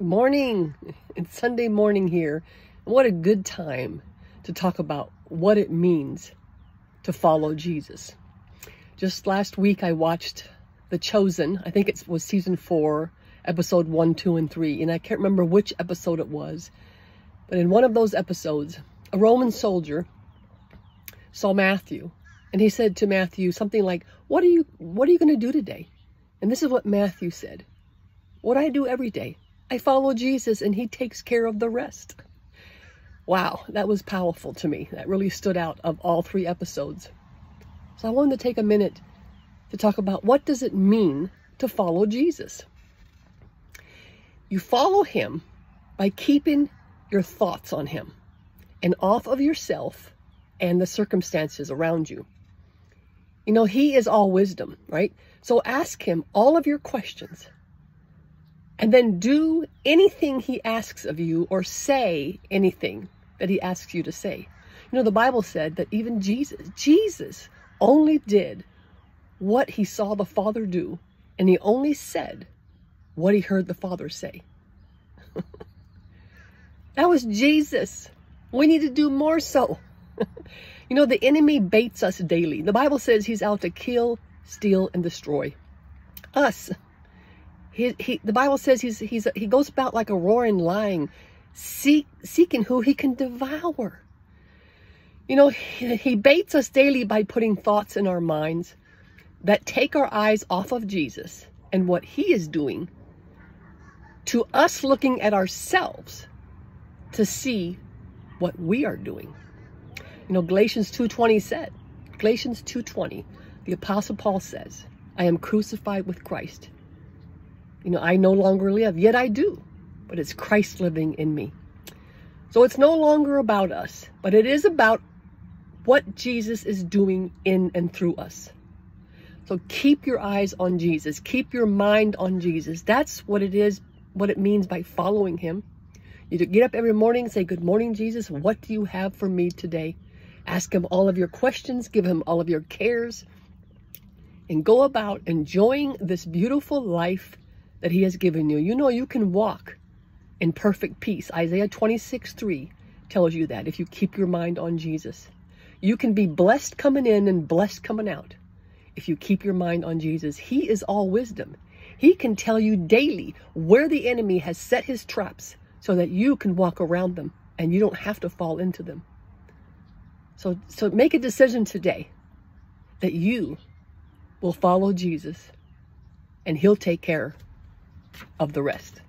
Morning. It's Sunday morning here. What a good time to talk about what it means to follow Jesus. Just last week, I watched The Chosen. I think it was season four, episode one, two, and three. And I can't remember which episode it was. But in one of those episodes, a Roman soldier saw Matthew. And he said to Matthew something like, what are you, what are you going to do today? And this is what Matthew said. What I do every day. I follow Jesus and he takes care of the rest. Wow, that was powerful to me. That really stood out of all three episodes. So I wanted to take a minute to talk about what does it mean to follow Jesus? You follow him by keeping your thoughts on him and off of yourself and the circumstances around you. You know, he is all wisdom, right? So ask him all of your questions and then do anything he asks of you or say anything that he asks you to say. You know, the Bible said that even Jesus, Jesus only did what he saw the Father do, and he only said what he heard the Father say. that was Jesus. We need to do more so. you know, the enemy baits us daily. The Bible says he's out to kill, steal, and destroy us. He, he, the Bible says he's, he's, he goes about like a roaring lion, seek, seeking who he can devour. You know, he, he baits us daily by putting thoughts in our minds that take our eyes off of Jesus and what he is doing to us looking at ourselves to see what we are doing. You know, Galatians 2.20 said, Galatians 2.20, the Apostle Paul says, I am crucified with Christ. You know, I no longer live, yet I do, but it's Christ living in me. So it's no longer about us, but it is about what Jesus is doing in and through us. So keep your eyes on Jesus. Keep your mind on Jesus. That's what it is, what it means by following him. You get up every morning and say, good morning, Jesus. What do you have for me today? Ask him all of your questions. Give him all of your cares. And go about enjoying this beautiful life that he has given you. You know you can walk in perfect peace. Isaiah 26, 3 tells you that if you keep your mind on Jesus. You can be blessed coming in and blessed coming out if you keep your mind on Jesus. He is all wisdom. He can tell you daily where the enemy has set his traps so that you can walk around them and you don't have to fall into them. So, so make a decision today that you will follow Jesus and he'll take care of the rest.